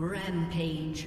Rampage.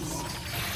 Blue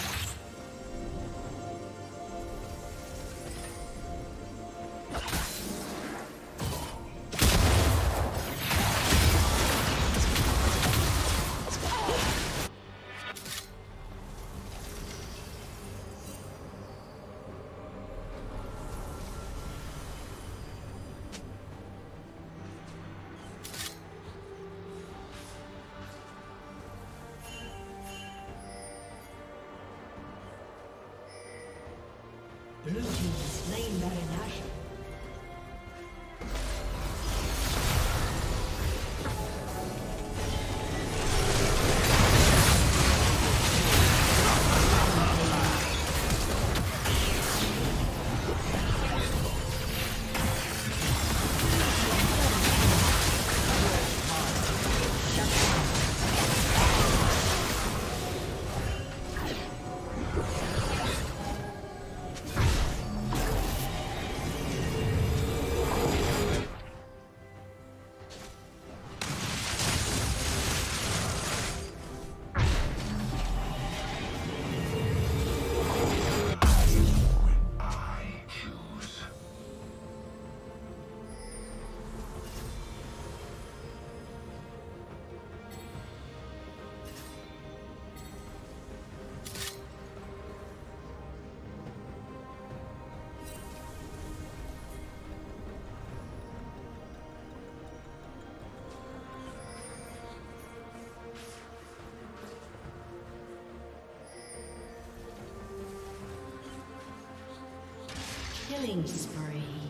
Killing spree.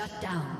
Shut down.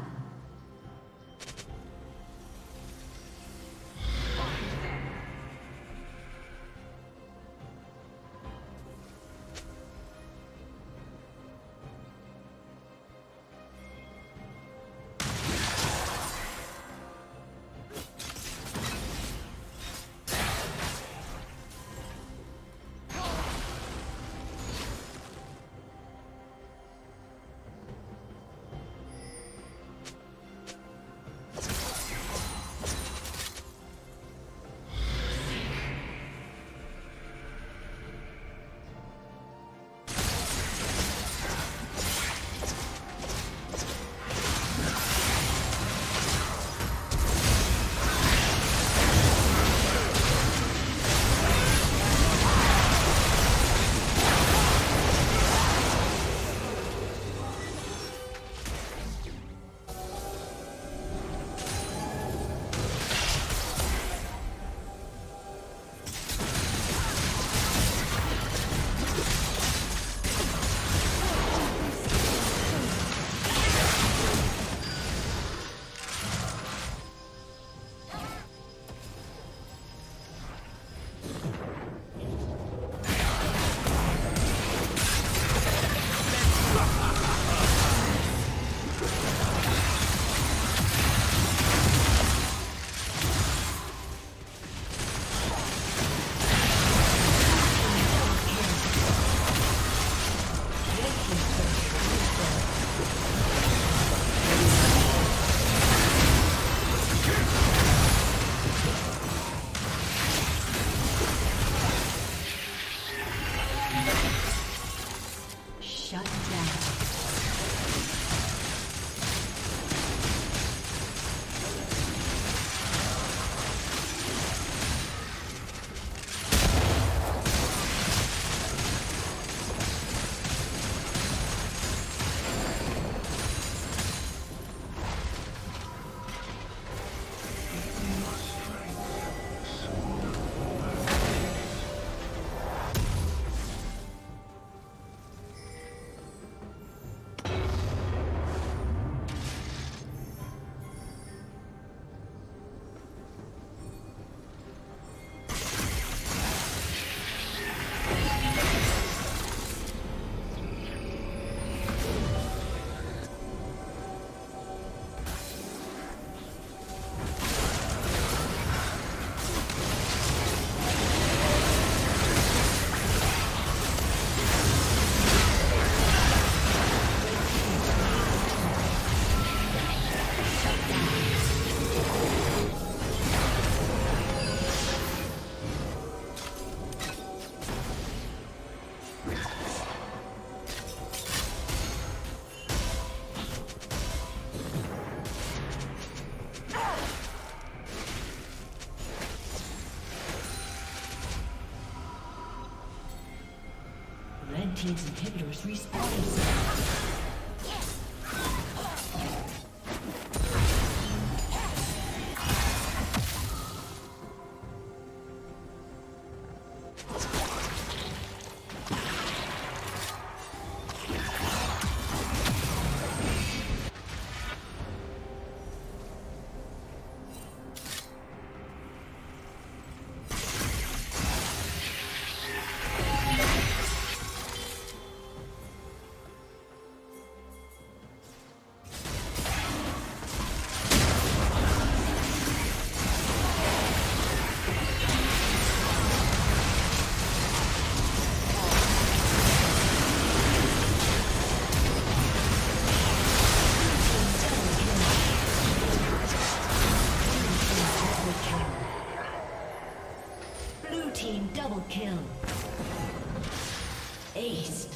Team's inhibitors respawning. Kill. Ace.